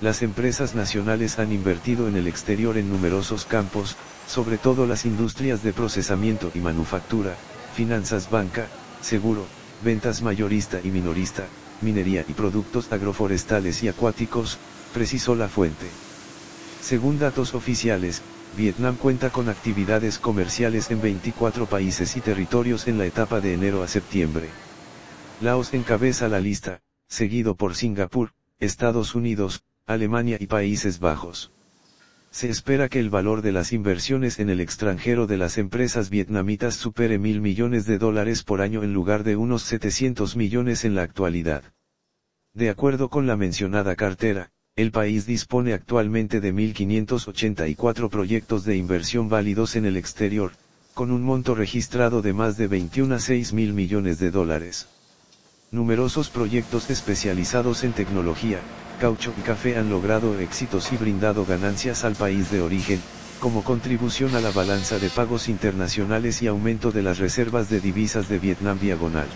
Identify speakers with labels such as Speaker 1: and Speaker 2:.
Speaker 1: las empresas nacionales han invertido en el exterior en numerosos campos, sobre todo las industrias de procesamiento y manufactura, finanzas banca, seguro, ventas mayorista y minorista, minería y productos agroforestales y acuáticos, precisó la fuente. Según datos oficiales, Vietnam cuenta con actividades comerciales en 24 países y territorios en la etapa de enero a septiembre. Laos encabeza la lista, seguido por Singapur, Estados Unidos, Alemania y Países Bajos. Se espera que el valor de las inversiones en el extranjero de las empresas vietnamitas supere mil millones de dólares por año en lugar de unos 700 millones en la actualidad. De acuerdo con la mencionada cartera, el país dispone actualmente de 1.584 proyectos de inversión válidos en el exterior, con un monto registrado de más de 21 a 6 mil millones de dólares. Numerosos proyectos especializados en tecnología, caucho y café han logrado éxitos y brindado ganancias al país de origen, como contribución a la balanza de pagos internacionales y aumento de las reservas de divisas de Vietnam diagonal.